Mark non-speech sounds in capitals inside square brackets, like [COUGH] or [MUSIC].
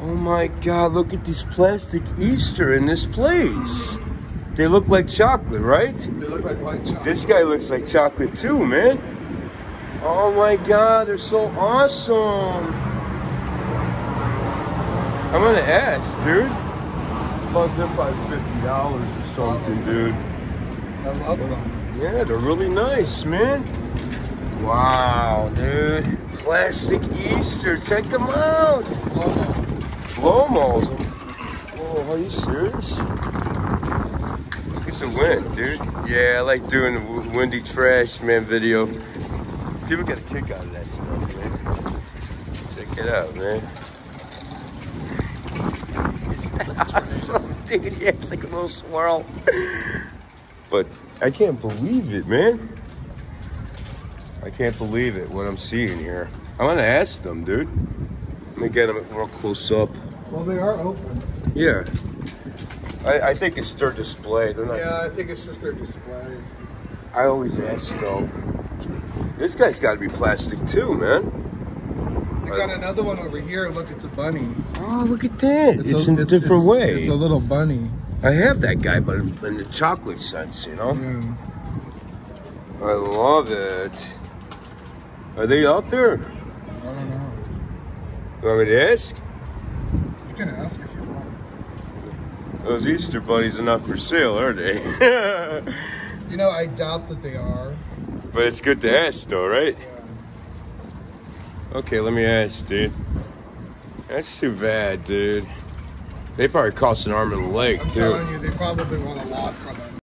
Oh my God, look at these plastic Easter in this place. They look like chocolate, right? They look like white chocolate. This guy looks like chocolate too, man. Oh my God, they're so awesome. I'm gonna ask, dude. About them by $50 or something, dude. I love them. Yeah, they're really nice, man. Wow, dude. Plastic Easter, check them out. Oh, Lomos. Oh, are you serious? At the wind, dude. Yeah, I like doing the windy trash, man, video. People get a kick out of that stuff, man. Check it out, man. [LAUGHS] dude. Yeah, it's like a little swirl. But I can't believe it, man. I can't believe it, what I'm seeing here. I'm gonna ask them, dude. Let me get them real close up. Well, they are open. Yeah. I, I think it's their display. They're not. Yeah, I think it's just their display. I always ask though. This guy's got to be plastic too, man. They got another one over here. Look, it's a bunny. Oh, look at that! It's, a, in a different it's- way. It's a little bunny. I have that guy, but in, the chocolate sense, you know. Yeah. I love it. Are they out there? I don't know. You want me to ask? You can ask if you want. Those Easter bunnies are not for sale, are they? [LAUGHS] You know, I doubt that they are. but it's good to ask, though, right? Yeah. Okay, let me ask, dude. That's too bad, dude. They probably cost an arm and a leg, I'm too. telling you, they probably want a lot from it.